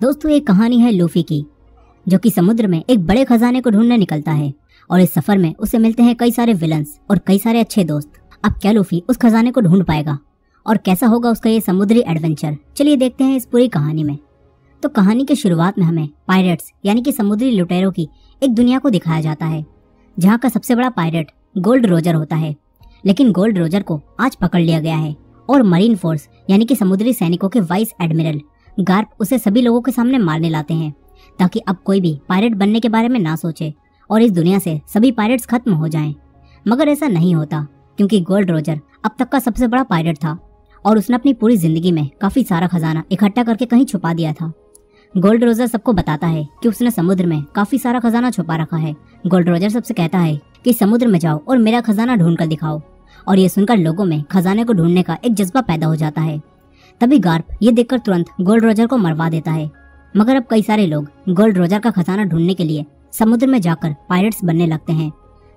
दोस्तों, एक कहानी है लूफी की, जो कि समुद्र में एक बड़े खजाने को ढूँढने निकलता है, और इस सफ़र में उसे मिलते हैं कई सारे विलन्स और कई सारे अच्छे दोस्त। अब क्या लूफी उस खजाने को ढूंढ पाएगा? और कैसा होगा उसका ये समुद्री एडवेंचर चलिए देखते हैं इस पूरी कहानी में। तो कहानी के शुरुआत में हमें पायरेट्स यानी कि समुद्री लुटेरों की एक दुनिया को दिखाया जाता है, जहाँ का सबसे बड़ा पायरेट गोल्ड रोजर होता है। लेकिन गोल्ड रोजर को आज पकड़ लिया गया है, और मरीन फोर्स यानी कि समुद्री सैनिकों के वाइस एडमिरल गार्प उसे सभी लोगों के सामने मारने लाते हैं, ताकि अब कोई भी पायरेट बनने के बारे में ना सोचे और इस दुनिया से सभी पायरेट्स खत्म हो जाएँ। मगर ऐसा नहीं होता, क्योंकि गोल्ड रोजर अब तक का सबसे बड़ा पायरेट था और उसने अपनी पूरी ज़िंदगी में काफ़ी सारा खजाना इकट्ठा करके कहीं छुपा दिया था। गोल्ड रोजर सबको बताता है कि उसने समुद्र में काफ़ी सारा खजाना छुपा रखा है। गोल्ड रोजर सबसे कहता है कि समुद्र में जाओ और मेरा खजाना ढूंढ कर दिखाओ, और ये सुनकर लोगों में खजाने को ढूँढने का एक जज्बा पैदा हो जाता है। तभी गार्प ये देखकर तुरंत गोल्ड रोजर को मरवा देता है। मगर अब कई सारे लोग गोल्ड रोजर का खजाना ढूँढने के लिए समुद्र में जाकर पायरेट्स बनने लगते हैं।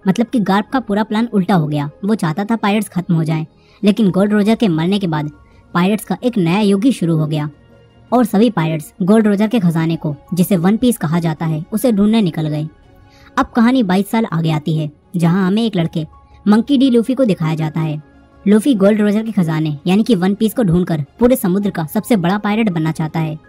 मतलब कि गार्प का पूरा प्लान उल्टा हो गया। वो चाहता था पायरेट्स खत्म हो जाए, लेकिन गोल्ड रोजर के मरने के बाद पायरेट्स का एक नया युग ही शुरू हो गया। और सभी पायरेट्स गोल्ड रोजर के खजाने को, जिसे वन पीस कहा जाता है, उसे ढूँढने निकल गए। अब कहानी 22 साल आगे आती है, जहाँ हमें एक लड़के, मंकी डी लूफी को दिखाया जाता है। लूफी गोल्ड रोजर के खजाने, यानी कि वन पीस को ढूंढकर पूरे समुद्र का सबसे बड़ा पायरेट बनना चाहता है।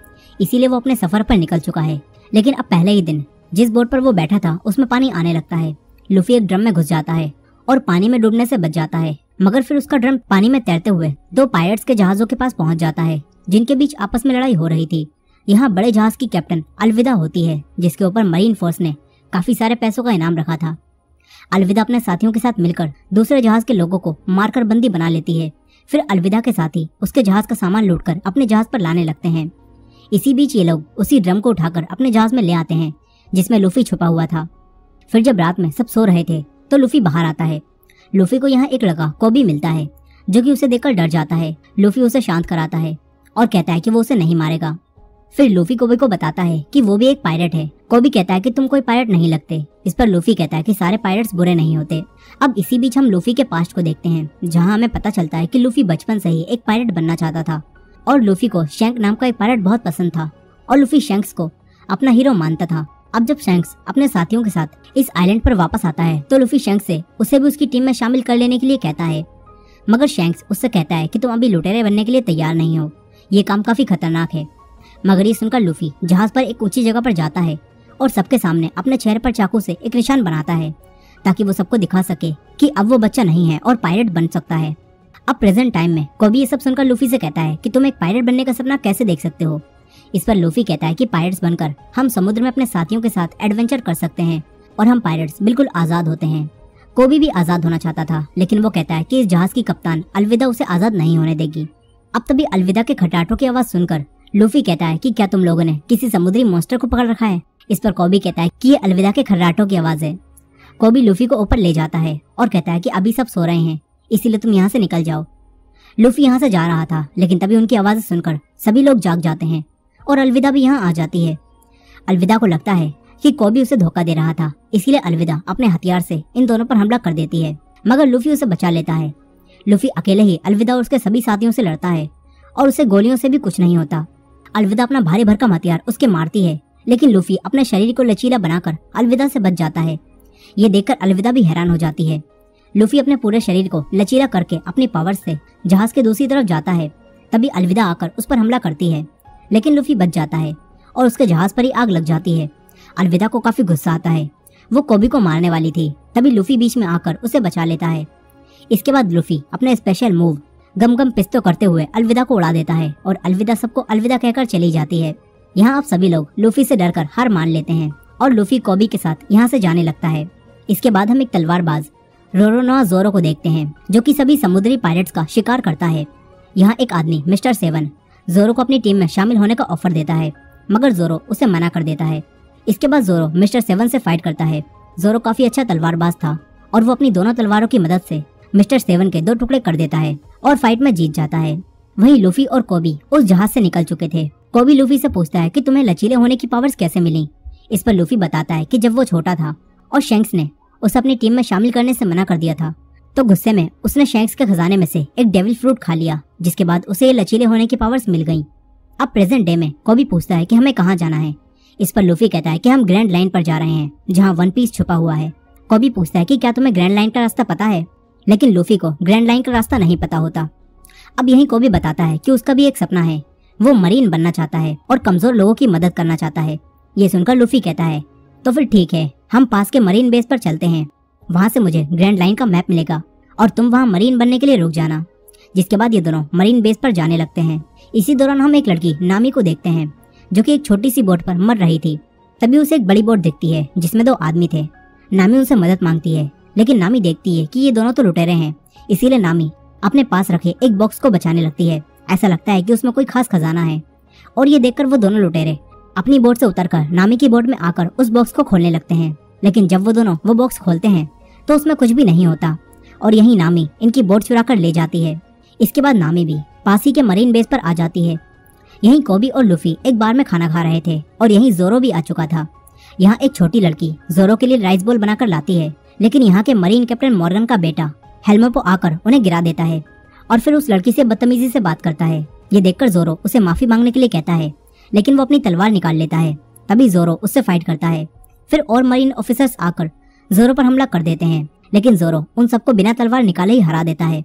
इसीलिए वो अपने सफ़र पर निकल चुका है। लेकिन अब पहले ही दिन, जिस बोट पर वो बैठा था, उसमें पानी आने लगता है। लूफी एक ड्रम में घुस जाता है और पानी में डूबने से बच जाता है। मगर फिर उसका ड्रम पानी में तैरते हुए दो पायरेट्स के जहाजों के पास पहुँच जाता है, जिनके बीच आपस में लड़ाई हो रही थी। यहाँ बड़े जहाज़ की कैप्टन अलविदा होती है, जिसके ऊपर मरीन फोर्स ने काफ़ी सारे पैसों का इनाम रखा था। अलविदा अपने साथियों के साथ मिलकर दूसरे जहाज़ के लोगों को मारकर बंदी बना लेती है। फिर अलविदा के साथी उसके जहाज़ का सामान लूटकर अपने जहाज़ पर लाने लगते हैं। इसी बीच ये लोग उसी ड्रम को उठाकर अपने जहाज़ में ले आते हैं, जिसमें लूफी छुपा हुआ था। फिर जब रात में सब सो रहे थे तो लूफी बाहर आता है। लूफी को यहाँ एक लड़का कोबी मिलता है, जो कि उसे देखकर डर जाता है। लूफी उसे शांत कराता है और कहता है कि वो उसे नहीं मारेगा। फिर लूफी कोबी को बताता है कि वो भी एक पायलट है। कोबी कहता है कि तुम कोई पायलट नहीं लगते। इस पर लूफी कहता है कि सारे पायलट्स बुरे नहीं होते। अब इसी बीच हम लूफी के पास्ट को देखते हैं, जहाँ हमें पता चलता है कि लूफी बचपन से ही एक पायलट बनना चाहता था। और लूफी को शैंक नाम का एक पायलट बहुत पसंद था। और लूफी शैंक्स को अपना हीरो मानता था। अब जब शैंक्स अपने साथियों के साथ इस आइलैंड पर वापस आता है तो लूफी शैंक्स से उसे भी उसकी टीम में शामिल कर लेने के लिए कहता है। मगर शैंक्स उससे कहता है कि तुम अभी लुटेरे बनने के लिए तैयार नहीं हो। ये काम काफ़ी खतरनाक है। मगर ये सुनकर लूफी जहाज़ पर एक ऊँची जगह पर जाता है और सबके सामने अपने चेहरे पर चाकू से एक निशान बनाता है, ताकि वो सबको दिखा सके कि अब वो बच्चा नहीं है और पायलट बन सकता है। अब प्रेजेंट टाइम में कोबी ये सब सुनकर लूफी से कहता है कि तुम एक पायलट बनने का सपना कैसे देख सकते हो? इस पर लूफी कहता है कि पायलट्स बनकर हम समुद्र में अपने साथियों के साथ एडवेंचर कर सकते हैं और हम पायलट्स बिल्कुल आज़ाद होते हैं। कोबी भी आज़ाद होना चाहता था, लेकिन वो कहता है कि इस जहाज़ की कप्तान अलविदा उसे आज़ाद नहीं होने देगी। अब तभी अलविदा के खटाटों की आवाज़ सुनकर लूफी कहता है कि क्या तुम लोगों ने किसी समुद्री मॉन्स्टर को पकड़ रखा है? इस पर कॉबी कहता है कि ये अलविदा के खर्राटों की आवाज़ है। कॉबी लूफी को ऊपर ले जाता है और कहता है कि अभी सब सो रहे हैं, इसीलिए तुम यहाँ से निकल जाओ। लूफी यहाँ से जा रहा था, लेकिन तभी उनकी आवाज़ सुनकर सभी लोग जाग जाते हैं और अलविदा भी यहाँ आ जाती है। अलविदा को लगता है कि कॉबी उसे धोखा दे रहा था, इसीलिए अलविदा अपने हथियार से इन दोनों पर हमला कर देती है, मगर लूफी उसे बचा लेता है। लूफी अकेले ही अलविदा और उसके सभी साथियों से लड़ता है और उसे गोलियों से भी कुछ नहीं होता। अलविदा अपना भारी भरकम हथियार उसके मारती है। लेकिन लूफी अपने शरीर को लचीला बनाकर अलविदा से बच जाता है। ये देखकर अलविदा भी हैरान हो जाती है। लूफी अपने पूरे शरीर को लचीला करके अपनी पावर से जहाज़ के दूसरी तरफ़ जाता है। तभी अलविदा आकर उस पर हमला करती है। लेकिन लूफी बच जाता है और उसके जहाज़ पर ही आग लग जाती है। अलविदा को काफ़ी गुस्सा आता है। वो कोबी को मारने वाली थी। तभी लूफी बीच में आकर उसे बचा लेता है। इसके बाद लूफी अपने स्पेशल मूव गम गम पिस्तो करते हुए अलविदा को उड़ा देता है और अलविदा सबको अलविदा कहकर चली जाती है। यहाँ आप सभी लोग लूफी से डरकर हार मान लेते हैं और लूफी कॉबी के साथ यहाँ से जाने लगता है। इसके बाद हम एक तलवारबाज, रोरोनोआ जोरो को देखते हैं, जो कि सभी समुद्री पायलट्स का शिकार करता है। यहाँ एक आदमी, मिस्टर सेवन, जोरो को अपनी टीम में शामिल होने का ऑफ़र देता है, मगर जोरो उसे मना कर देता है। इसके बाद जोरो मिस्टर सेवन से फाइट करता है। जोरो काफ़ी अच्छा तलवारबाज था और वो अपनी दोनों तलवारों की मदद से मिस्टर सेवन के दो टुकड़े कर देता है। और फाइट में जीत जाता है। वही लूफी और कोबी उस जहाज़ से निकल चुके थे। कोबी लूफी से पूछता है कि तुम्हें लचीले होने की पावर्स कैसे मिली? इस पर लूफी बताता है कि जब वो छोटा था और शेंक्स ने उसे अपनी टीम में शामिल करने से मना कर दिया था तो गुस्से में उसने शेंक्स के खजाने में से एक डेविल फ्रूट खा लिया, जिसके बाद उसे ये लचीले होने की पावर्स मिल गई। अब प्रेजेंट डे में कोबी पूछता है कि हमें कहाँ जाना है। इस पर लूफी कहता है कि हम ग्रैंड लाइन पर जा रहे हैं, जहाँ वन पीस छुपा हुआ है। कोबी पूछता है कि क्या तुम्हें ग्रैंड लाइन का रास्ता पता है? लेकिन लूफी को ग्रैंड लाइन का रास्ता नहीं पता होता। अब यही कोबी बताता है कि उसका भी एक सपना है। वो मरीन बनना चाहता है और कमज़ोर लोगों की मदद करना चाहता है। ये सुनकर लूफी कहता है तो फिर ठीक है, हम पास के मरीन बेस पर चलते हैं। वहाँ से मुझे ग्रैंड लाइन का मैप मिलेगा और तुम वहाँ मरीन बनने के लिए रुक जाना। जिसके बाद ये दोनों मरीन बेस पर जाने लगते हैं। इसी दौरान हम एक लड़की नामी को देखते हैं, जो कि एक छोटी सी बोट पर मर रही थी। तभी उसे एक बड़ी बोट दिखती है, जिसमें दो आदमी थे। नामी उनसे मदद मांगती है। लेकिन नामी देखती है कि ये दोनों तो लुटेरे हैं। इसीलिए नामी अपने पास रखे एक बॉक्स को बचाने लगती है। ऐसा लगता है कि उसमें कोई खास खजाना है। और ये देखकर वो दोनों लुटेरे। अपनी बोट से उतरकर नामी की बोट में आकर उस बॉक्स को खोलने लगते हैं। लेकिन जब वो दोनों वो बॉक्स खोलते हैं तो उसमें कुछ भी नहीं होता। और यही नामी इनकी बोट चुरा कर ले जाती है। इसके बाद नामी भी पासी के मरीन बेस पर आ जाती है। यहीं कोबी और लुफी एक बार में खाना खा रहे थे और यहीं जोरो भी आ चुका था। यहाँ एक छोटी लड़की जोरो के लिए राइस बोल बनाकर लाती है। लेकिन यहाँ के मरीन कैप्टन मॉर्गन का बेटा हेलमेट को आकर उन्हें गिरा देता है और फिर उस लड़की से बदतमीजी से बात करता है। ये देखकर जोरो उसे माफ़ी मांगने के लिए कहता है, लेकिन वो अपनी तलवार निकाल लेता है। तभी जोरो उससे फाइट करता है। फिर और मरीन ऑफिसर्स आकर जोरो पर हमला कर देते हैं, लेकिन जोरो उन सबको बिना तलवार निकाले ही हरा देता है।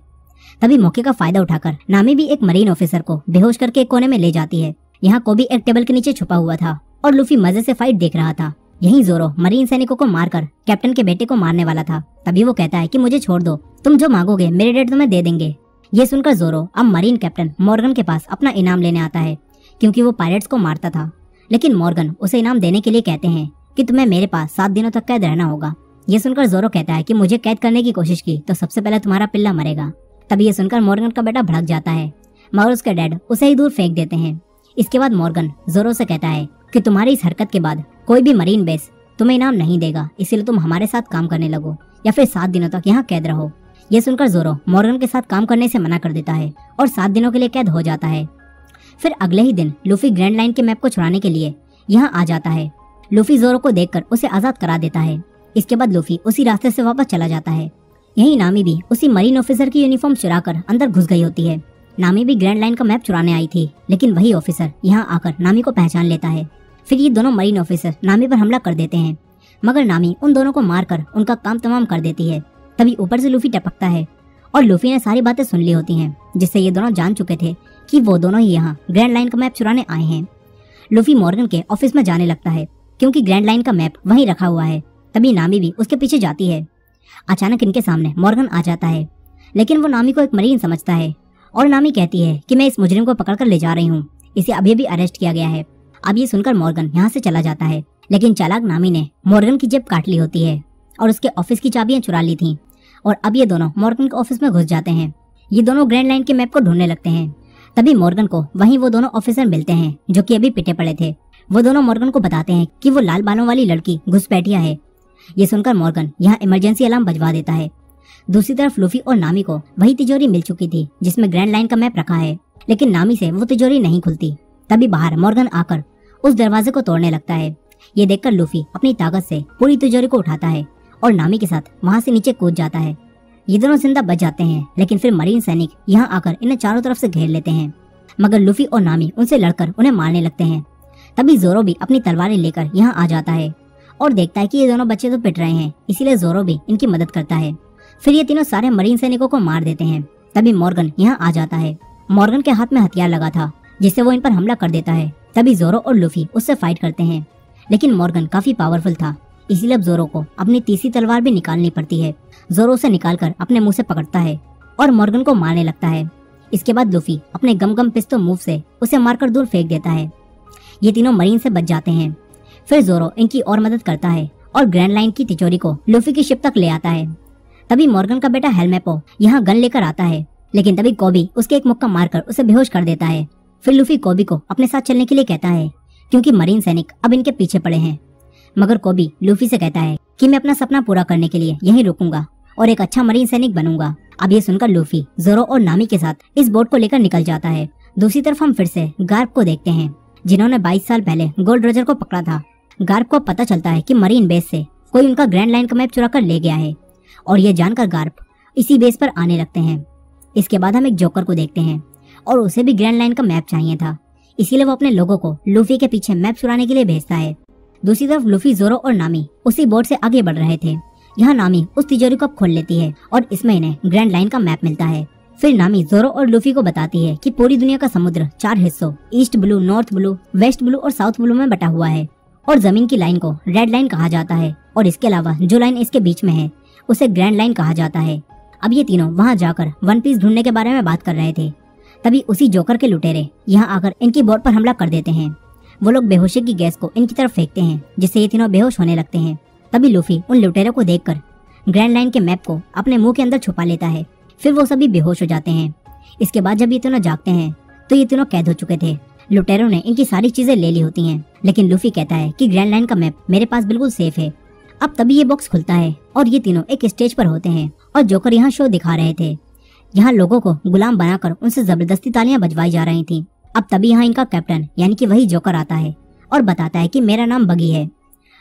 तभी मौके का फ़ायदा उठाकर नामी भी एक मरीन ऑफिसर को बेहोश करके एक कोने में ले जाती है। यहाँ कोबी एक टेबल के नीचे छुपा हुआ था और लूफी मज़े से फाइट देख रहा था। यही जोरो, मरीन सैनिकों को मारकर कैप्टन के बेटे को मारने वाला था। तभी वो कहता है कि मुझे छोड़ दो, तुम जो मांगोगे, मेरे डेड तुम्हें दे देंगे। ये सुनकर जोरो, अब मरीन कैप्टन मॉर्गन के पास अपना इनाम लेने आता है, क्योंकि वो पायलट्स को मारता था। लेकिन मॉर्गन उसे इनाम देने के लिए कहते हैं कि तुम्हें मेरे पास सात दिनों तक कैद रहना होगा। ये सुनकर जोरो कहता है कि मुझे कैद करने की कोशिश की तो सबसे पहले तुम्हारा पिल्ला मरेगा। तभी ये सुनकर मॉर्गन का बेटा भड़क जाता है, मगर उसके डैड उसे ही दूर फेंक देते हैं। इसके बाद मॉर्गन जोरो से कहता है कि तुम्हारी इस हरकत के बाद कोई भी मरीन बेस तुम्हें इनाम नहीं देगा, इसीलिए तुम हमारे साथ काम करने लगो, या फिर सात दिनों तक यहाँ कैद रहो। ये सुनकर जोरो मॉर्गन के साथ काम करने से मना कर देता है और सात दिनों के लिए कैद हो जाता है। फिर अगले ही दिन लूफी ग्रैंड लाइन के मैप को छुड़ाने के लिए यहाँ आ जाता है। लूफी जोरो को देखकर उसे आज़ाद करा देता है। इसके बाद लूफी उसी रास्ते से वापस चला जाता है। यही नामी भी उसी मरीन ऑफिसर की यूनिफॉर्म चुरा कर अंदर घुस गई होती है। नामी भी ग्रैंड लाइन का मैप चुराने आई थी, लेकिन वही ऑफिसर यहाँ आकर नामी को पहचान लेता है। फिर ये दोनों मरीन ऑफिसर नामी पर हमला कर देते हैं। मगर नामी उन दोनों को मारकर उनका काम तमाम कर देती है। तभी ऊपर से लूफी टपकता है और लूफी ने सारी बातें सुन ली होती हैं, जिससे ये दोनों जान चुके थे कि वो दोनों ही यहाँ ग्रैंड लाइन का मैप चुराने आए हैं। लूफी मॉर्गन के ऑफ़िस में जाने लगता है, क्योंकि ग्रैंड लाइन का मैप वहीं रखा हुआ है। तभी नामी भी उसके पीछे जाती है। अचानक इनके सामने मॉर्गन आ जाता है, लेकिन वो नामी को एक मरीन समझता है और नामी कहती है कि मैं इस मुजरिम को पकड़कर ले जा रही हूँ। इसे अभी भी अरेस्ट किया गया है। अब ये सुनकर मॉर्गन यहाँ से चला जाता है। लेकिन चालाक नामी ने मॉर्गन की जेब काट ली होती है और उसके ऑफ़िस की चाबियाँ चुरा ली थी। और अब ये दोनों मॉर्गन के ऑफ़िस में घुस जाते हैं। ये दोनों ग्रैंड लाइन के मैप को ढूँढने लगते हैं। तभी मॉर्गन को वहीं वो दोनों ऑफिसर मिलते हैं, जो कि अभी पिटे पड़े थे। वो दोनों मॉर्गन को बताते हैं कि वो लाल बालों वाली लड़की घुसपैठिया है। ये सुनकर मॉर्गन यहाँ इमरजेंसी अलार्म बजवा देता है। दूसरी तरफ़ लूफी और नामी को वही तिजोरी मिल चुकी थी, जिसमें ग्रैंड लाइन का मैप रखा है। लेकिन नामी से वो तिजोरी नहीं खुलती। तभी बाहर मॉर्गन आकर उस दरवाजे को तोड़ने लगता है। ये देखकर लूफी अपनी ताकत से पूरी तिजोरी को उठाता है और नामी के साथ वहाँ से नीचे कूद जाता है। ये दोनों ज़िंदा बच जाते हैं, लेकिन फिर मरीन सैनिक यहाँ आकर इन्हें चारों तरफ़ से घेर लेते हैं। मगर लूफी और नामी उनसे लड़कर उन्हें मारने लगते हैं। तभी जोरो भी अपनी तलवारें लेकर यहाँ आ जाता है और देखता है कि ये दोनों बच्चे तो पिट रहे हैं, इसीलिए जोरो भी इनकी मदद करता है। फिर ये तीनों सारे मरीन सैनिकों को मार देते हैं। तभी मॉर्गन यहाँ आ जाता है। मॉर्गन के हाथ में हथियार लगा था जिससे वो इन पर हमला कर देता है। तभी जोरो और लूफी उससे फाइट करते हैं। लेकिन मॉर्गन काफ़ी पावरफुल था। इसीलिए अब जोरो को अपनी तीसरी तलवार भी निकालनी पड़ती है। जोरो उसे निकालकर अपने मुँह से पकड़ता है और मॉर्गन को मारने लगता है। इसके बाद लूफी अपने गम गम पिस्तो मूव से उसे मारकर दूर फेंक देता है। ये तीनों मरीन से बच जाते हैं। फिर जोरो इनकी और मदद करता है और ग्रैंड लाइन की तिचोरी को लूफी की शिप तक ले आता है। तभी मॉर्गन का बेटा हेलमेपो यहाँ गन लेकर आता है। लेकिन तभी कोबी उसके एक मुक्का मारकर उसे बेहोश कर देता है। फिर लूफी कोबी को अपने साथ चलने के लिए कहता है, क्योंकि मरीन सैनिक अब इनके पीछे पड़े हैं। मगर कोबी लूफी से कहता है कि मैं अपना सपना पूरा करने के लिए यहीं रुकूँगा और एक अच्छा मरीन सैनिक बनूँगा। अब ये सुनकर लूफी जोरो और नामी के साथ इस बोट को लेकर निकल जाता है। दूसरी तरफ़ हम फिर से गार्प को देखते हैं, जिन्होंने 22 साल पहले गोल्ड रोजर को पकड़ा था। गार्प को पता चलता है कि मरीन बेस से कोई उनका ग्रैंड लाइन का मैप चुरा कर ले गया है, और ये जानकर गार्प इसी बेस पर आने लगते हैं। इसके बाद हम एक जोकर को देखते हैं और उसे भी ग्रैंड लाइन का मैप चाहिए था। इसीलिए वो अपने लोगों को लूफी के पीछे मैप चुराने के लिए भेजता है। दूसरी तरफ़ लूफी जोरो और नामी उसी बोर्ड से आगे बढ़ रहे थे। यहाँ नामी उस तिजोरी को खोल लेती है और इसमें इन्हें ग्रैंड लाइन का मैप मिलता है। फिर नामी जोरो और लूफी को बताती है कि पूरी दुनिया का समुद्र चार हिस्सों east blue north blue west blue और साउथ ब्लू में बटा हुआ है और ज़मीन की लाइन को रेड लाइन कहा जाता है और इसके अलावा जो लाइन इसके बीच में है, उसे ग्रैंड लाइन कहा जाता है। अब ये तीनों वहाँ जाकर वन पीस ढूँढने के बारे में बात कर रहे थे। तभी उसी जोकर के लुटेरे यहाँ आकर इनकी बोट पर हमला कर देते हैं। वो लोग बेहोशी की गैस को इनकी तरफ़ फेंकते हैं, जिससे ये तीनों बेहोश होने लगते हैं। तभी लूफी उन लुटेरों को देखकर ग्रैंड लाइन के मैप को अपने मुँह के अंदर छुपा लेता है। फिर वो सभी बेहोश हो जाते हैं। इसके बाद जब ये तीनों जागते हैं तो ये तीनों कैद हो चुके थे। लुटेरों ने इनकी सारी चीज़ें ले ली होती हैं, लेकिन लूफी कहता है कि ग्रैंड लाइन का मैप मेरे पास बिल्कुल सेफ़ है। अब तभी ये बॉक्स खुलता है और ये तीनों एक स्टेज पर होते हैं और जोकर यहाँ शो दिखा रहे थे। यहाँ लोगों को गुलाम बनाकर उनसे ज़बरदस्ती तालियाँ बजवाई जा रही थी। अब तभी यहाँ इनका कैप्टन, यानी कि वही जोकर आता है और बताता है कि मेरा नाम बगी है।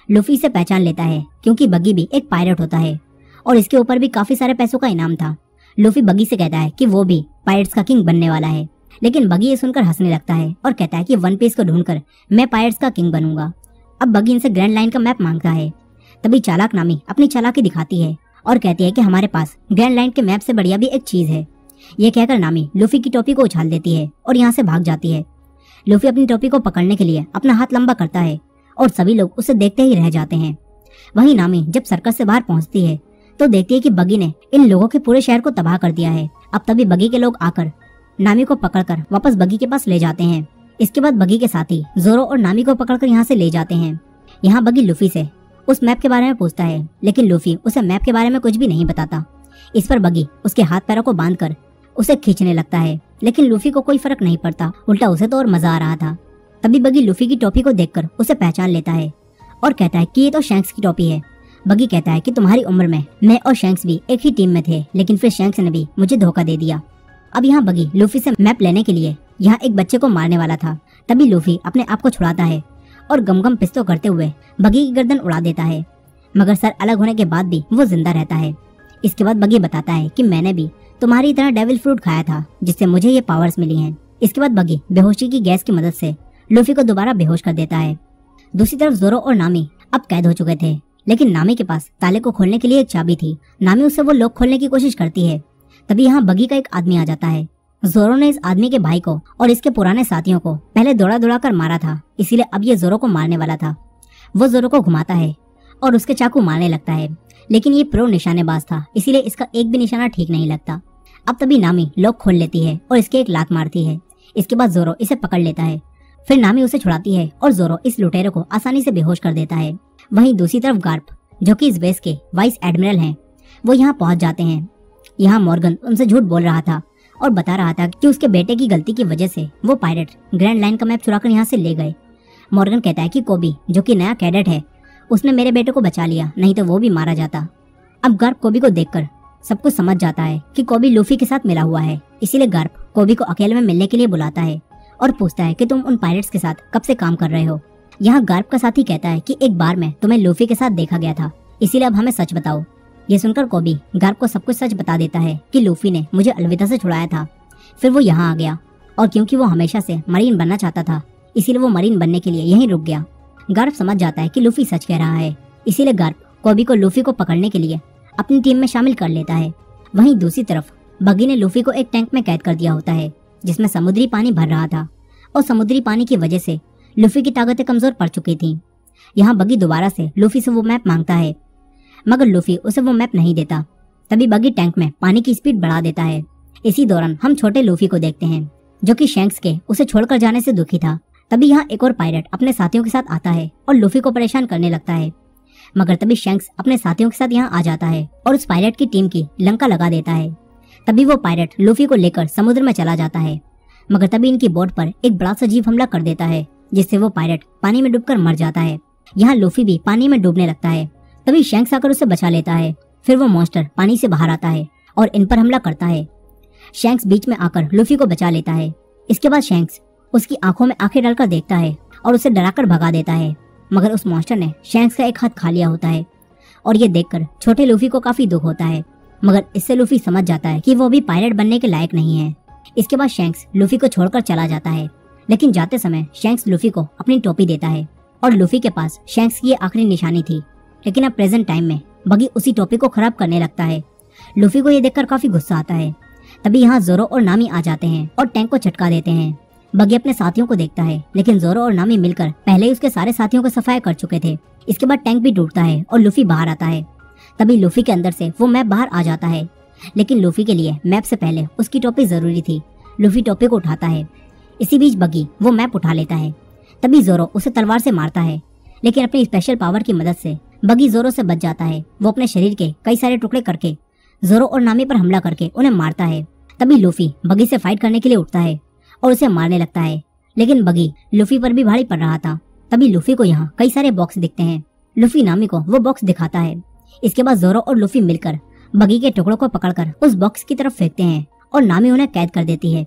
लूफी से पहचान लेता है, क्योंकि बगी भी एक पायलट होता है और इसके ऊपर भी काफ़ी सारे पैसों का इनाम था। लूफी बगी से कहता है कि वो भी पायरेट्स का किंग बनने वाला है, लेकिन बगी ये सुनकर हंसने लगता है और कहता है कि वन पीस को ढूंढकर मैं पायरेट्स का किंग बनूँगा। अब बगी इनसे ग्रैंड लाइन का मैप माँगता है, तभी चालाक नामी अपनी चालाकी दिखाती है। और कहती है कि हमारे पास ग्रैंड लैंड के मैप से बढ़िया भी एक चीज़ है। ये कहकर नामी लूफी की टोपी को उछाल देती है और यहाँ से भाग जाती है। लूफी अपनी टोपी को पकड़ने के लिए अपना हाथ लंबा करता है और सभी लोग उसे देखते ही रह जाते हैं। वहीं नामी जब सर्कस से बाहर पहुँचती है तो देखती है कि बगी ने इन लोगों के पूरे शहर को तबाह कर दिया है। अब तभी बगी के लोग आकर नामी को पकड़कर वापस बगी के पास ले जाते हैं। इसके बाद बगी के साथी जोरो और नामी को पकड़कर यहाँ से ले जाते हैं। यहाँ बगी लूफी से उस मैप के बारे में पूछता है, लेकिन लूफी उसे मैप के बारे में कुछ भी नहीं बताता। इस पर बगी उसके हाथ पैरों को बांधकर उसे खींचने लगता है, लेकिन लूफी को कोई फ़र्क नहीं पड़ता। उल्टा उसे तो और मज़ा आ रहा था। तभी बगी लूफी की टोपी को देखकर उसे पहचान लेता है और कहता है कि ये तो शैंक्स की टोपी है। बगी कहता है कि तुम्हारी उम्र में मैं और शैंक्स भी एक ही टीम में थे, लेकिन फिर शैंक्स ने भी मुझे धोखा दे दिया। अब यहाँ बगी लूफी से मैप लेने के लिए यहाँ एक बच्चे को मारने वाला था। तभी लूफी अपने आप को छुड़ाता है और गमगम पिस्तो करते हुए बगी की गर्दन उड़ा देता है। मगर सर अलग होने के बाद भी वो ज़िंदा रहता है। इसके बाद बगी बताता है कि मैंने भी तुम्हारी तरह डेविल फ्रूट खाया था, जिससे मुझे ये पावर्स मिली हैं। इसके बाद बगी बेहोशी की गैस की मदद से लूफी को दोबारा बेहोश कर देता है। दूसरी तरफ़ जोरो और नामी अब कैद हो चुके थे, लेकिन नामी के पास ताले को खोलने के लिए एक चाबी थी। नामी उससे वो लोग खोलने की कोशिश करती है। तभी यहाँ बगी का एक आदमी आ जाता है। जोरो ने इस आदमी के भाई को और इसके पुराने साथियों को पहले दौड़ा दौड़ा कर मारा था, इसीलिए अब ये जोरो को मारने वाला था। वो जोरो को घुमाता है और उसके चाकू मारने लगता है, लेकिन ये प्रो निशानेबाज था, इसीलिए इसका एक भी निशाना ठीक नहीं लगता। अब तभी नामी लोग खोल लेती है और इसके एक लात मारती है। इसके बाद जोरो इसे पकड़ लेता है। फिर नामी उसे छुड़ाती है और जोरो इस लुटेरे को आसानी से बेहोश कर देता है। वहीं दूसरी तरफ़ गार्प, जो कि इस बेस के वाइस एडमिरल हैं, वो यहाँ पहुँच जाते हैं। यहाँ मॉर्गन उनसे झूठ बोल रहा था। और बता रहा था कि उसके बेटे की गलती की वजह से वो पायलट ग्रैंड लाइन का मैप चुराकर यहाँ से ले गए। मॉर्गन कहता है कि कोबी, जो कि नया कैडेट है, उसने मेरे बेटे को बचा लिया, नहीं तो वो भी मारा जाता। अब गर्भ कोबी को देखकर सब कुछ समझ जाता है कि कोबी लूफी के साथ मिला हुआ है। इसीलिए गर्भ कोबी को अकेले में मिलने के लिए बुलाता है और पूछता है कि तुम उन पायलट्स के साथ कब से काम कर रहे हो? यहाँ गर्भ का साथी कहता है कि एक बार में तुम्हें लूफी के साथ देखा गया था। इसीलिए अब हमें सच बताओ। ये सुनकर कोबी गर्भ को सब कुछ सच बता देता है कि लूफी ने मुझे अलविदा से छुड़ाया था। फिर वो यहाँ आ गया और क्योंकि वो हमेशा से मरीन बनना चाहता था, इसीलिए वो मरीन बनने के लिए यहीं रुक गया। गर्भ समझ जाता है कि लूफी सच कह रहा है, इसीलिए गर्भ कोबी को लूफी को पकड़ने के लिए अपनी टीम में शामिल कर लेता है। वहीं दूसरी तरफ़ बगी ने लूफी को एक टैंक में कैद कर दिया होता है, जिसमें समुद्री पानी भर रहा था और समुद्री पानी की वजह से लूफी की ताकतें कमज़ोर पड़ चुकी थी। यहाँ बगी दोबारा से लूफी से वो मैप माँगता है मगर लूफी उसे वो मैप नहीं देता। तभी बगी टैंक में पानी की स्पीड बढ़ा देता है। इसी दौरान हम छोटे लूफी को देखते हैं, जो कि शैंक्स के उसे छोड़कर जाने से दुखी था। तभी यहाँ एक और पायलट अपने साथियों के साथ आता है और लूफी को परेशान करने लगता है। मगर तभी शैंक्स अपने साथियों के साथ यहाँ आ जाता है और उस पायलट की टीम की लंका लगा देता है। तभी वो पायलट लूफी को लेकर समुद्र में चला जाता है। मगर तभी इनकी बोट पर एक बड़ा सा जीव हमला कर देता है, जिससे वो पायलट पानी में डूबकर मर जाता है। यहाँ लूफी भी पानी में डूबने लगता है। तभी शैंक्स आकर उसे बचा लेता है। फिर वो मॉन्स्टर पानी से बाहर आता है और इन पर हमला करता है। शैंक्स बीच में आकर लूफी को बचा लेता है। इसके बाद शैंक्स उसकी आँखों में आँखें डालकर देखता है और उसे डराकर भगा देता है। मगर उस मॉन्स्टर ने शैंक्स का एक हाथ खा लिया होता है और ये देखकर छोटे लूफी को काफ़ी दुख होता है। मगर इससे लूफी समझ जाता है कि वो भी पायलट बनने के लायक नहीं है। इसके बाद शैंक्स लूफी को छोड़कर चला जाता है। लेकिन जाते समय शैंक्स लूफी को अपनी टोपी देता है और लूफी के पास शैंक्स की आखिरी निशानी थी। लेकिन अब प्रेजेंट टाइम में, बगी उसी टोपी को खराब करने लगता है। लूफी को ये देखकर काफ़ी गुस्सा आता है। तभी यहाँ जोरो और नामी आ जाते हैं और टैंक को चटका देते हैं। बगी अपने साथियों को देखता है, लेकिन जोरो और नामी मिलकर पहले ही उसके सारे साथियों को सफाया कर चुके थे। इसके बाद टैंक भी टूटता है और लूफी बाहर आता है। तभी लूफी के अंदर से वो मैप बाहर आ जाता है। लेकिन लूफी के लिए मैप से पहले उसकी टोपी ज़रूरी थी। लूफी टोपी को उठाता है। इसी बीच बगी वो मैप उठा लेता है। तभी जोरो उसे तलवार से मारता है। लेकिन अपनी स्पेशल पावर की मदद से बगी जोरो से बच जाता है। वो अपने शरीर के कई सारे टुकड़े करके, जोरो और नामी पर हमला करके उन्हें मारता है। तभी लूफी बगी से फाइट करने के लिए उठता है और उसे मारने लगता है। लेकिन बगी लूफी पर भी भारी पड़ रहा था। तभी लूफी को यहाँ कई सारे बॉक्स दिखते हैं। लूफी नामी को वो बॉक्स दिखाता है। इसके बाद जोरो और लूफी मिलकर बगी के टुकड़ों को पकड़कर उस बॉक्स की तरफ़ फेंकते हैं और नामी उन्हें कैद कर देती है।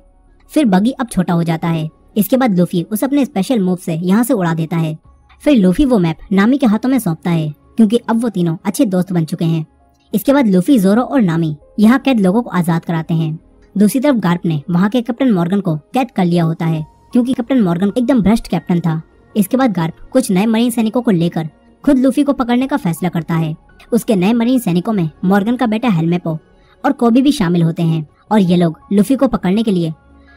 फिर बगी अब छोटा हो जाता है। इसके बाद लूफी उसे अपने स्पेशल मूव से यहाँ से उड़ा देता है। फिर लूफी वो मैप नामी के हाथों में सौंपता है। क्योंकि अब वो तीनों अच्छे दोस्त बन चुके हैं। इसके बाद लूफी, जोरो और नामी यहाँ कैद लोगों को आज़ाद कराते हैं। दूसरी तरफ़ गार्प ने वहाँ के कैप्टन मॉर्गन को कैद कर लिया होता है, क्योंकि कैप्टन मॉर्गन एकदम भ्रष्ट कैप्टन था। इसके बाद गार्प कुछ नए मरीन सैनिकों को लेकर खुद लूफी को पकड़ने का फैसला करता है। उसके नए मरीन सैनिकों में मॉर्गन का बेटा हेलमेपो और कोबी भी शामिल होते हैं और ये लोग लूफी को पकड़ने के लिए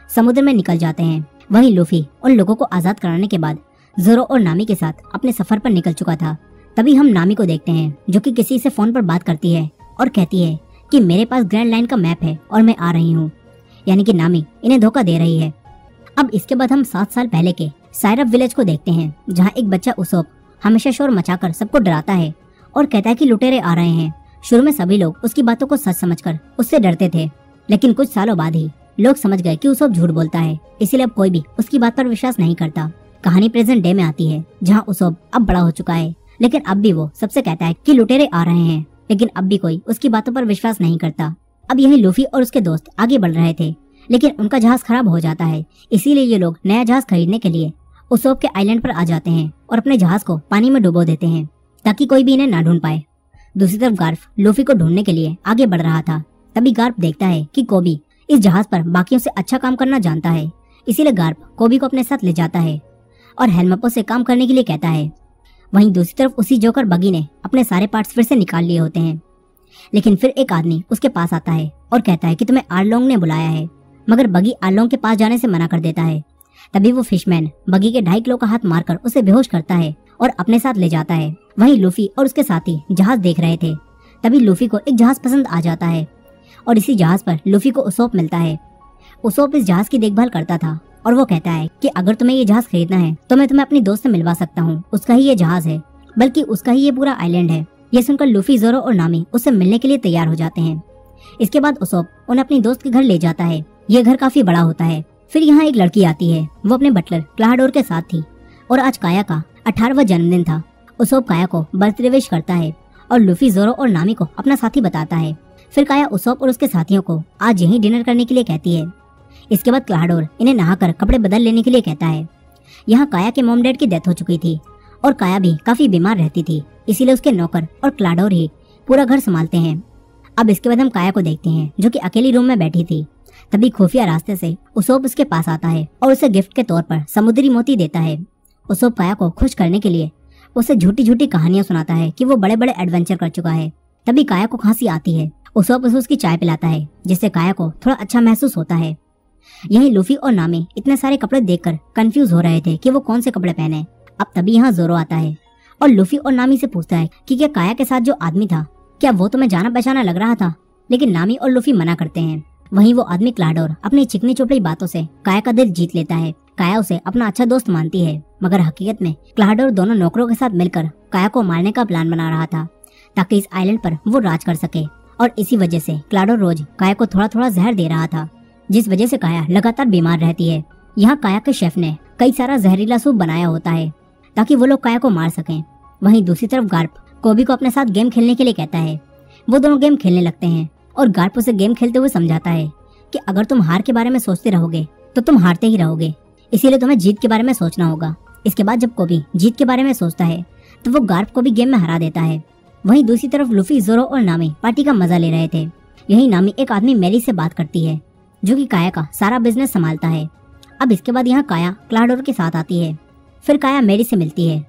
समुद्र में निकल जाते हैं। वहीं लूफी उन लोगों को आज़ाद कराने के बाद जोरो और नामी के साथ अपने सफ़र पर निकल चुका था। तभी हम नामी को देखते हैं, जो कि किसी से फ़ोन पर बात करती है और कहती है कि मेरे पास ग्रैंड लाइन का मैप है और मैं आ रही हूँ। यानी कि नामी इन्हें धोखा दे रही है। अब इसके बाद हम सात साल पहले के साइरप विलेज को देखते हैं, जहाँ एक बच्चा उसोप हमेशा शोर मचाकर सबको डराता है और कहता है कि लुटेरे आ रहे हैं। शुरू में सभी लोग उसकी बातों को सच समझकर उससे डरते थे, लेकिन कुछ सालों बाद ही लोग समझ गए कि उसोप झूठ बोलता है, इसीलिए अब कोई भी उसकी बात पर विश्वास नहीं करता। कहानी प्रेजेंट डे में आती है, जहाँ उसोप अब बड़ा हो चुका है। लेकिन अब भी वो सबसे कहता है कि लुटेरे आ रहे हैं। लेकिन अब भी कोई उसकी बातों पर विश्वास नहीं करता। अब यही लूफी और उसके दोस्त आगे बढ़ रहे थे, लेकिन उनका जहाज़ खराब हो जाता है। इसीलिए ये लोग नया जहाज़ खरीदने के लिए उसोप के आइलैंड पर आ जाते हैं और अपने जहाज़ को पानी में डुबो देते हैं, ताकि कोई भी इन्हें ना ढूंढ पाए। दूसरी तरफ़ गार्फ लूफी को ढूँढने के लिए आगे बढ़ रहा था। तभी गार्फ देखता है कि कोबी इस जहाज़ पर बाकियों से अच्छा काम करना जानता है। इसीलिए गार्फ कोबी को अपने साथ ले जाता है और हेलमपो से काम करने के लिए कहता है वहीं दूसरी तरफ़ उसी जोकर बगी ने अपने सारे पार्ट्स फिर से निकाल लिए होते हैं। लेकिन फिर एक आदमी उसके पास आता है और कहता है कि तुम्हें आरलोंग ने बुलाया है, मगर बगी आरलोंग के पास जाने से मना कर देता है। तभी वो फिशमैन बगी के ढाई किलो का हाथ मारकर उसे बेहोश करता है और अपने साथ ले जाता है। वहीं लूफी और उसके साथी जहाज़ देख रहे थे। तभी लूफी को एक जहाज़ पसंद आ जाता है और इसी जहाज़ पर लूफी को उसोप मिलता है। उसोप इस जहाज़ की देखभाल करता था। और वो कहता है कि अगर तुम्हें ये जहाज़ खरीदना है तो मैं तुम्हें अपनी दोस्त से मिलवा सकता हूँ। उसका ही ये जहाज़ है, बल्कि उसका ही ये पूरा आइलैंड है। ये सुनकर लूफी, जोरो और नामी उससे मिलने के लिए तैयार हो जाते हैं। इसके बाद उसोप उन्हें अपनी दोस्त के घर ले जाता है। ये घर काफ़ी बड़ा होता है। फिर यहाँ एक लड़की आती है। वो अपने बटलर क्लाहाडोर के साथ थी। और आज काया का अठारहवा जन्मदिन था। उसोप काया को बर्थडे विश करता है और लूफी, जोरो और नामी को अपना साथी बताता है। फिर काया उसोप और उसके साथियों को आज यही डिनर करने के लिए कहती है। इसके बाद क्लाडोर इन्हें नहाकर कपड़े बदल लेने के लिए कहता है। यहाँ काया के मोम डैड की डेथ हो चुकी थी और काया भी काफ़ी बीमार रहती थी, इसीलिए उसके नौकर और क्लाडोर ही पूरा घर संभालते हैं। अब इसके बाद हम काया को देखते हैं, जो कि अकेली रूम में बैठी थी। तभी खुफिया रास्ते से उसोप उसके पास आता है और उसे गिफ्ट के तौर पर समुद्री मोती देता है। उसोप काया को खुश करने के लिए उसे झूठी झूठी कहानियाँ सुनाता है कि वो बड़े बड़े एडवेंचर कर चुका है। तभी काया को खांसी आती है। उसोप उसे उसकी चाय पिलाता है, जिससे काया को थोड़ा अच्छा महसूस होता है। यही लूफी और नामी इतने सारे कपड़े देखकर कंफ्यूज हो रहे थे कि वो कौन से कपड़े पहने। अब तभी यहाँ जोरो आता है और लूफी और नामी से पूछता है कि क्या काया के साथ जो आदमी था, क्या वो तुम्हें जाना पहचाना लग रहा था? लेकिन नामी और लूफी मना करते हैं। वहीं वो आदमी क्लाडोर अपनी चिकनी चोपड़ी बातों से काया का दिल जीत लेता है। काया उसे अपना अच्छा दोस्त मानती है, मगर हकीकत में क्लाडोर दोनों नौकरों के साथ मिलकर काया को मारने का प्लान बना रहा था, ताकि इस आइलैंड पर वो राज कर सके। और इसी वजह से क्लाडोर रोज काया को थोड़ा थोड़ा जहर दे रहा था। जिस वजह से काया लगातार बीमार रहती है। यहाँ काया के शेफ ने कई सारा जहरीला सूप बनाया होता है, ताकि वो लोग काया को मार सकें। वहीं दूसरी तरफ़ गार्प कोबी को अपने साथ गेम खेलने के लिए कहता है। वो दोनों गेम खेलने लगते हैं और गार्प उसे गेम खेलते हुए समझाता है कि अगर तुम हार के बारे में सोचते रहोगे तो तुम हारते ही रहोगे। इसीलिए तुम्हें जीत के बारे में सोचना होगा। इसके बाद जब कोबी जीत के बारे में सोचता है तो वो गार्प को भी गेम में हरा देता है। वहीं दूसरी तरफ़ लुफी, जोरो और नामी पार्टी का मज़ा ले रहे थे। यही नामी एक आदमी मेरी से बात करती है। जो कि काया का सारा बिज़नेस संभालता है। अब इसके बाद यहाँ काया क्लाडोर के साथ आती है। फिर काया मेरी से मिलती है।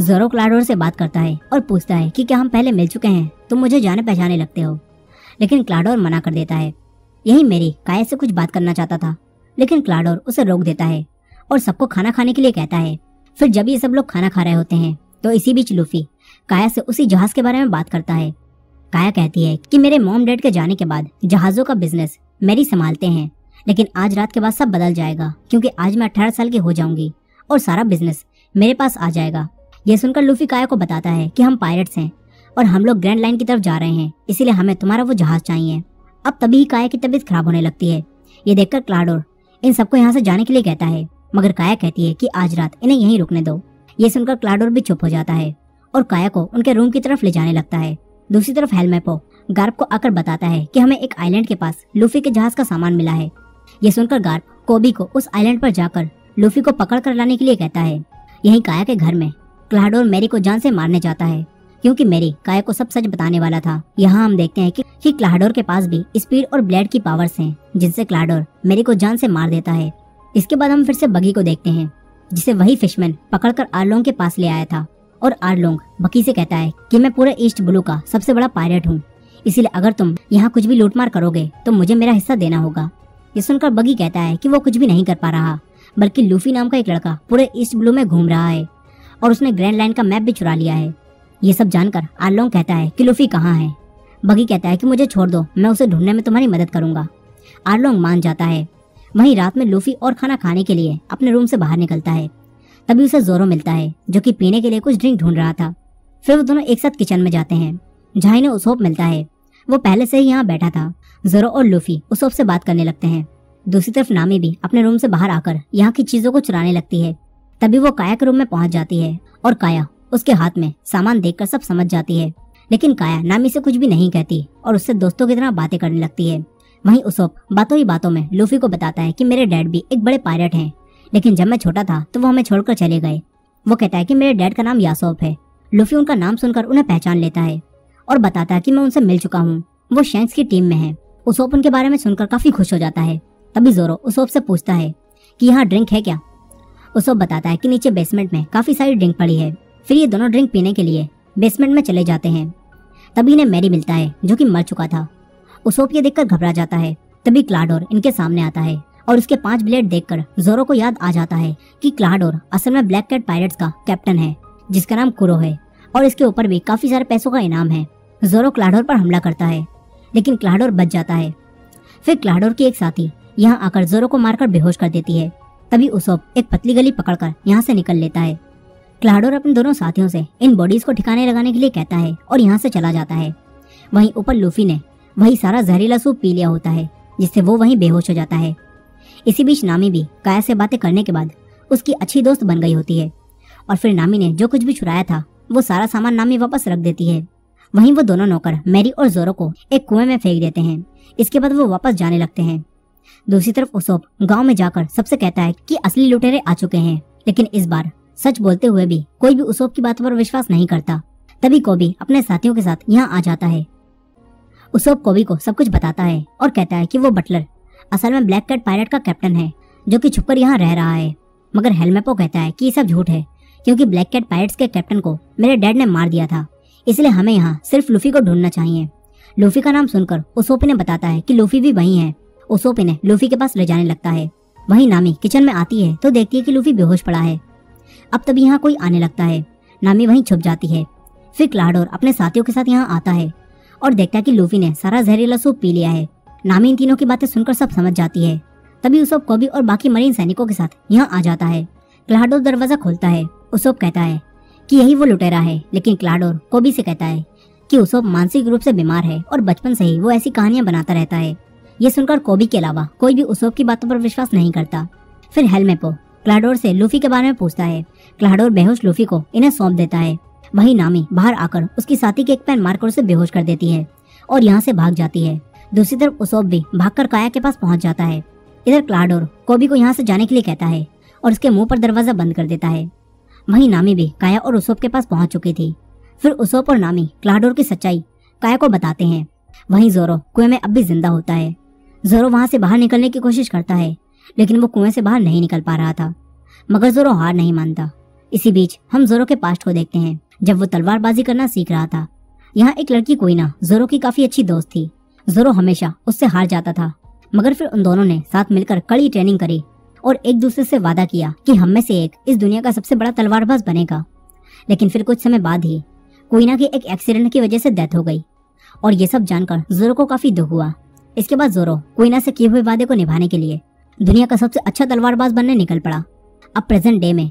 जोरो क्लाडोर से बात करता है और पूछता है कि क्या हम पहले मिल चुके हैं? तुम मुझे जाने पहचाने लगते हो। लेकिन क्लाडोर मना कर देता है। यही मेरी काया से कुछ बात करना चाहता था। लेकिन क्लाडोर उसे रोक देता है और सबको खाना खाने के लिए कहता है। फिर जब ये सब लोग खाना खा रहे होते हैं तो इसी बीच लूफी काया से उसी जहाज़ के बारे में बात करता है। काया कहती है कि मेरे मॉम डैड के जाने के बाद जहाजों का बिज़नेस मेरी संभालते हैं, लेकिन आज रात के बाद सब बदल जाएगा, क्योंकि आज मैं अठारह साल की हो जाऊँगी और सारा बिज़नेस मेरे पास आ जाएगा। यह सुनकर लूफी काया को बताता है कि हम पायलट्स हैं और हम लोग ग्रैंड लाइन की तरफ़ जा रहे हैं, इसीलिए हमें तुम्हारा वो जहाज़ चाहिए। अब तभी ही काया की तबीयत खराब होने लगती है। ये देखकर क्लाडोर इन सबको यहाँ से जाने के लिए कहता है, मगर काया कहती है कि आज रात इन्हें यहीं रुकने दो। ये सुनकर क्लाडोर भी चुप हो जाता है और काया को उनके रूम की तरफ़ ले जाने लगता है। दूसरी तरफ़ हेलमेपो गार्प को आकर बताता है कि हमें एक आइलैंड के पास लूफी के जहाज़ का सामान मिला है। ये सुनकर गार्प कोबी को उस आइलैंड पर जाकर लूफी को पकड़ कर लाने के लिए कहता है। यही काया के घर में क्लाडोर मैरी को जान से मारने जाता है क्योंकि मैरी काया को सब सच बताने वाला था। यहाँ हम देखते हैं कि, कि क्लाडोर के पास भी स्पीड और ब्लेड की पावर्स हैं जिनसे क्लाडोर मैरी को जान से मार देता है। इसके बाद हम फिर से बगी को देखते हैं जिसे वही फिशमैन पकड़कर आरलोंग के पास ले आया था। और आरलोंग बकी से कहता है कि मैं पूरे ईस्ट ब्लू का सबसे बड़ा पायलट हूँ। इसीलिए अगर तुम यहाँ कुछ भी लूटमार करोगे तो मुझे मेरा हिस्सा देना होगा। ये सुनकर बगी कहता है कि वो कुछ भी नहीं कर पा रहा, बल्कि लूफी नाम का एक लड़का पूरे ईस्ट ब्लू में घूम रहा है, और उसने ग्रैंड लाइन का मैप भी चुरा लिया है। ये सब जानकर आरलोंग कहता है कि लूफी कहाँ है? बगी कहता है कि मुझे छोड़ दो, मैं उसे ढूँढने में तुम्हारी मदद करूँगा। आरलोंग मान जाता है। वहीं रात में लूफी और खाना खाने के लिए अपने रूम से बाहर निकलता है। तभी उसे जोरो मिलता है, जो कि पीने के लिए कुछ ड्रिंक ढूंढ रहा था। फिर वो दोनों एक साथ किचन में जाते हैं। जहाँ इन्हें उसोप मिलता है। वो पहले से ही यहाँ बैठा था। जोरो और लूफी उसोप से बात करने लगते हैं। दूसरी तरफ़ नामी भी अपने रूम से बाहर आकर यहाँ की चीज़ों को चुराने लगती है। तभी वो काया के रूम में पहुँच जाती है और काया उसके हाथ में सामान देखकर सब समझ जाती है। लेकिन काया नामी से कुछ भी नहीं कहती और उससे दोस्तों की तरह बातें करने लगती है। वहीं उसोप बातों ही बातों में लूफी को बताता है कि मेरे डैड भी एक बड़े पायलट हैं। लेकिन जब मैं छोटा था तो वो हमें छोड़कर चले गए। वो कहता है कि मेरे डैड का नाम यासोप है। लूफी उनका नाम सुनकर उन्हें पहचान लेता है। और बताता है कि मैं उनसे मिल चुका हूँ। वो शेंक्स की टीम में है। उसोप उनके बारे में सुनकर काफ़ी खुश हो जाता है। तभी जोरो उसोप से पूछता है कि यहाँ ड्रिंक है क्या? उसोप बताता है कि नीचे बेसमेंट में काफ़ी सारी ड्रिंक पड़ी है। फिर ये दोनों ड्रिंक पीने के लिए बेसमेंट में चले जाते हैं। तभी इन्हें मैरी मिलता है, जो कि मर चुका था। उसोप ये देखकर घबरा जाता है। तभी क्लाडोर इनके सामने आता है और उसके पाँच ब्लेड देखकर जोरो को याद आ जाता है कि क्लाडोर असल में ब्लैक कैट पायरेट्स का कैप्टन है, जिसका नाम कुरो है और इसके ऊपर भी काफ़ी सारे पैसों का इनाम है। जोरो क्लाडोर पर हमला करता है, लेकिन क्लाडोर बच जाता है। फिर क्लाडोर की एक साथी यहाँ आकर जोरो को मारकर बेहोश कर देती है। तभी उसोप एक पतली गली पकड़कर यहाँ से निकल लेता है। क्लाडोर अपने दोनों साथियों से इन बॉडीज को ठिकाने लगाने के लिए कहता है और यहाँ से चला जाता है। वहीं ऊपर लूफी ने वही सारा जहरीला सूप पी लिया होता है, जिससे वो वहीं बेहोश हो जाता है। इसी बीच नामी भी काया से बातें करने के बाद उसकी अच्छी दोस्त बन गई होती है। और फिर नामी ने जो कुछ भी चुराया था, वो सारा सामान नामी वापस रख देती है। वहीं वो दोनों नौकर, मैरी और जोरो को एक कुएँ में फेंक देते हैं। इसके बाद वो वापस जाने लगते हैं। दूसरी तरफ़ उसोप गाँव में जाकर सबसे कहता है कि असली लुटेरे आ चुके हैं, लेकिन इस बार सच बोलते हुए भी कोई भी उसोप की बात पर विश्वास नहीं करता। तभी कोबी अपने साथियों के साथ यहाँ आ जाता है। उसोप कोबी को सब कुछ बताता है और कहता है कि वो बटलर, असल में ब्लैक कैट पायलट का कैप्टन है, जो कि छुपकर यहाँ रह रहा है। मगर हेलमेपो कहता है कि ये सब झूठ है, क्योंकि ब्लैक कैट पायलट्स के कैप्टन को मेरे डैड ने मार दिया था। इसलिए हमें यहाँ सिर्फ़ लूफी को ढूंढना चाहिए। लूफी का नाम सुनकर उसोपी ने बताता है कि लूफी भी वही है। उसोपी ने लूफी के पास ले जाने लगता है। वही नामी किचन में आती है तो देखती है कि लूफी बेहोश पड़ा है। अब तभी यहाँ कोई आने लगता है। नामी वहीं छुप जाती है। फिर क्लाडोर अपने साथियों के साथ यहाँ आता है और देखता है कि लूफी ने सारा जहरीला सूप पी लिया है। नामी इन तीनों की बातें सुनकर सब समझ जाती है। तभी उसोप कोबी और बाकी मरीन सैनिकों के साथ यहाँ आ जाता है। क्लाडोर दरवाज़ा खोलता है। उसोप कहता है कि यही वो लुटेरा है। लेकिन क्लाडोर कोबी से कहता है कि उसोप मानसिक रूप से बीमार है और बचपन से ही वो ऐसी कहानियाँ बनाता रहता है। ये सुनकर कोबी के अलावा कोई भी उसोप की बातों पर विश्वास नहीं करता। फिर हेलमेपो क्लाडोर से लूफी के बारे में पूछता है। क्लाडोर बेहोश लूफी को इन्हें सौंप देता है। वही नामी बाहर आकर उसकी साथी के एक पैन मारकर उसे बेहोश कर देती है और यहाँ से भाग जाती है। दूसरी तरफ़ उसोप भी भागकर काया के पास पहुँच जाता है। इधर क्लाडोर कोबी को यहाँ से जाने के लिए कहता है और उसके मुँह पर दरवाज़ा बंद कर देता है। वही नामी भी काया और उसोप के पास पहुँच चुकी थी। फिर उसोप और नामी क्लाडोर की सच्चाई काया को बताते हैं। वहीं जोरो कुएँ में अब भी ज़िंदा होता है। जोरो वहाँ से बाहर निकलने की कोशिश करता है, लेकिन वो कुएँ से बाहर नहीं निकल पा रहा था। मगर जोरो हार नहीं मानता। इसी बीच हम जोरो के पास्ट को देखते हैं, जब वो तलवारबाजी करना सीख रहा था। यहाँ एक लड़की कोइना जोरो की काफ़ी अच्छी दोस्त थी। जोरो हमेशा उससे हार जाता था। मगर फिर उन दोनों ने साथ मिलकर कड़ी ट्रेनिंग करी। और एक दूसरे से वादा किया कि हम में से एक इस दुनिया का सबसे बड़ा तलवारबाज बनेगा। लेकिन फिर कुछ समय बाद ही कोइना की एक एक्सीडेंट की वजह से डेथ हो गई और ये सब जानकर जोरो को काफ़ी दुख हुआ। इसके बाद जोरो कोइना से किए हुए वादे को निभाने के लिए दुनिया का सबसे अच्छा तलवारबाज बनने निकल पड़ा। अब प्रेजेंट डे में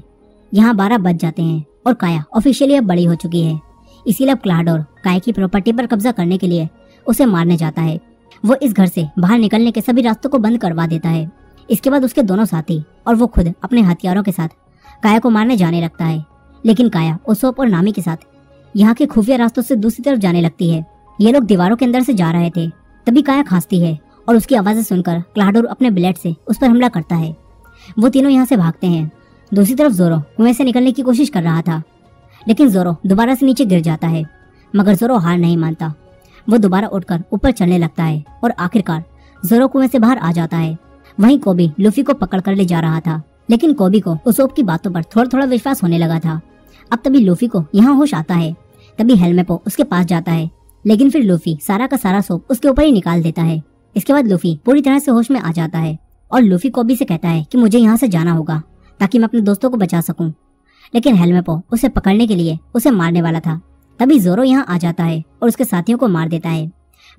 यहाँ बारह बज जाते हैं और काया ऑफिशियली अब बड़ी हो चुकी है। इसीलिए अब क्लाडोर काया की प्रॉपर्टी पर कब्जा करने के लिए उसे मारने जाता है। वो इस घर से बाहर निकलने के सभी रास्तों को बंद करवा देता है। इसके बाद उसके दोनों साथी और वो खुद अपने हथियारों के साथ काया को मारने जाने लगता है। लेकिन काया उसोप और नामी के साथ यहाँ के खुफिया रास्तों से दूसरी तरफ़ जाने लगती है। ये लोग दीवारों के अंदर से जा रहे थे, तभी काया खांसती है और उसकी आवाज़ें सुनकर क्लाडोर अपने ब्लेड से उस पर हमला करता है। वो तीनों यहाँ से भागते हैं। दूसरी तरफ़ जोरो कुएँ से निकलने की कोशिश कर रहा था, लेकिन जोरो दोबारा से नीचे गिर जाता है, मगर जोरो हार नहीं मानता। वो दोबारा उठकर ऊपर चलने लगता है और आखिरकार जोरो कुएँ से बाहर आ जाता है। वहीं कोबी लूफी को पकड़ कर ले जा रहा था। लेकिन कोबी को उसोप की बातों पर थोड़ा थोड़ा विश्वास होने लगा था। अब तभी लूफी को यहाँ होश आता है। तभी हेलमेपो उसके पास जाता है। लेकिन फिर लूफी सारा का सारा सोप उसके ऊपर ही निकाल देता है। इसके बाद लूफी पूरी तरह से होश में आ जाता है और लूफी कोबी से कहता है कि मुझे यहाँ से जाना होगा, ताकि मैं अपने दोस्तों को बचा सकूँ। लेकिन हेलमेपो उसे पकड़ने के लिए उसे मारने वाला था। तभी जोरो यहाँ आ जाता है और उसके साथियों को मार देता है।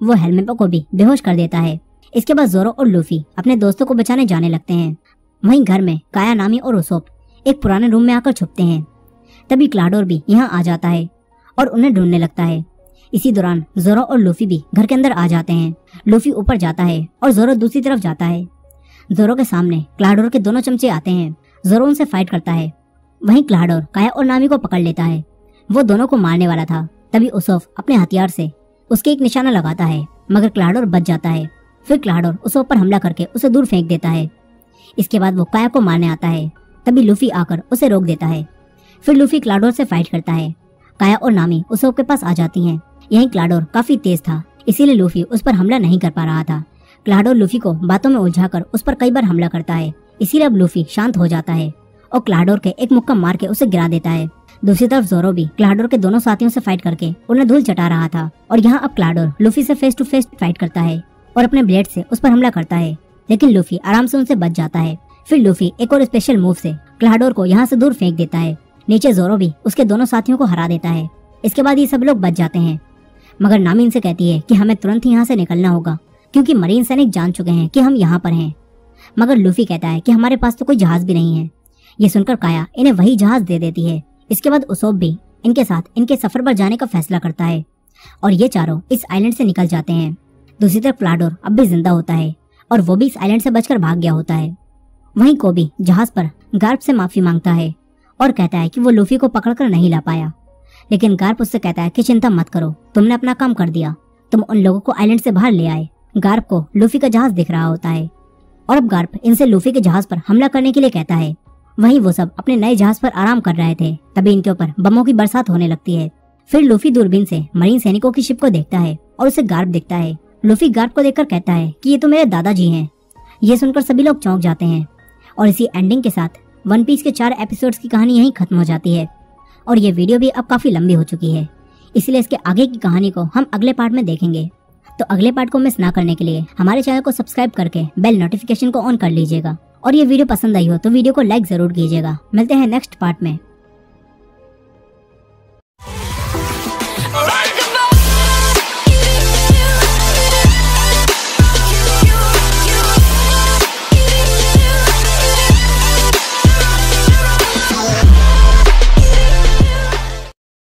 वो हेलमेपो को भी बेहोश कर देता है। इसके बाद जोरो और लूफी अपने दोस्तों को बचाने जाने लगते हैं। वहीं घर में काया नामी और उसोप एक पुराने रूम में आकर छुपते हैं। तभी क्लाडोर भी यहाँ आ जाता है और उन्हें ढूँढने लगता है। इसी दौरान जोरो और लूफी भी घर के अंदर आ जाते हैं। लूफी ऊपर जाता है और जोरो दूसरी तरफ़ जाता है। जोरो के सामने क्लाडोर के दोनों चमचे आते हैं। जोरो उनसे फाइट करता है। वहीं क्लाडोर काया और नामी को पकड़ लेता है। वो दोनों को मारने वाला था। तभी उसोफ अपने हथियार से उसके एक निशाना लगाता है, मगर क्लाडोर बच जाता है। फिर क्लाडोर उसोफ पर हमला करके उसे दूर फेंक देता है। इसके बाद वो काया को मारने आता है। तभी लूफी आकर उसे रोक देता है। फिर लूफी क्लाडोर से फाइट करता है। काया और नामी उसोफ के पास आ जाती हैं। यही क्लाडोर काफ़ी तेज था, इसीलिए लूफी उस पर हमला नहीं कर पा रहा था। क्लाडोर लूफी को बातों में उलझाकर उस पर कई बार हमला करता है, इसीलिए अब लूफी शांत हो जाता है और क्लाडोर के एक मुक्का मार के उसे गिरा देता है। दूसरी तरफ़ जोरो भी क्लाडोर के दोनों साथियों से फाइट करके उन्हें धूल चटा रहा था और यहाँ अब क्लाडोर लूफी से फेस टू फेस फाइट करता है। और अपने ब्लेड से उस पर हमला करता है। लेकिन लूफी आराम से उनसे बच जाता है। फिर लूफी एक और स्पेशल मूव से क्लाडोर को यहाँ से दूर फेंक देता है। नीचे जोरो भी उसके दोनों साथियों को हरा देता है। इसके बाद ये सब लोग बच जाते हैं। मगर नामी इनसे कहती है कि हमें तुरंत ही यहाँ से निकलना होगा, क्योंकि मरीन सैनिक जान चुके हैं कि हम यहाँ पर हैं। मगर लूफी कहता है कि हमारे पास तो कोई जहाज़ भी नहीं है। ये सुनकर काया इन्हें वही जहाज़ दे देती है। इसके बाद उसोब भी इनके साथ इनके सफ़र पर जाने का फैसला करता है। और ये चारों इस आइलैंड से निकल जाते हैं। दूसरी तरफ़ प्लाडोर अब भी ज़िंदा होता है और वो भी इस आइलैंड से बचकर भाग गया होता है। वहीं कोबी जहाज़ पर गार्प से माफ़ी माँगता है और कहता है कि वो लूफी को पकड़कर नहीं ला पाया। लेकिन गार्प उससे कहता है कि चिंता मत करो, तुमने अपना काम कर दिया। तुम उन लोगों को आइलैंड से बाहर ले आए। गार्प को लूफी का जहाज़ दिख रहा होता है। और अब गार्प इनसे लूफी के जहाज़ पर हमला करने के लिए कहता है। वहीं वो सब अपने नए जहाज़ पर आराम कर रहे थे, तभी इनके ऊपर बमों की बरसात होने लगती है। फिर लूफी दूरबीन से मरीन सैनिकों की शिप को देखता है और उसे गार्प दिखता है। लूफी गार्प को देखकर कहता है कि ये तो मेरे दादाजी हैं। ये सुनकर सभी लोग चौंक जाते हैं। और इसी एंडिंग के साथ वन पीस के चार एपिसोड्स की कहानी यहीं खत्म हो जाती है। और ये वीडियो भी अब काफ़ी लंबी हो चुकी है। इसलिए इसके आगे की कहानी को हम अगले पार्ट में देखेंगे। तो अगले पार्ट को मिस ना करने के लिए हमारे चैनल को सब्सक्राइब करके बेल नोटिफिकेशन को ऑन कर लीजिएगा। और ये वीडियो पसंद आई हो तो वीडियो को लाइक ज़रूर कीजिएगा। मिलते हैं नेक्स्ट पार्ट में।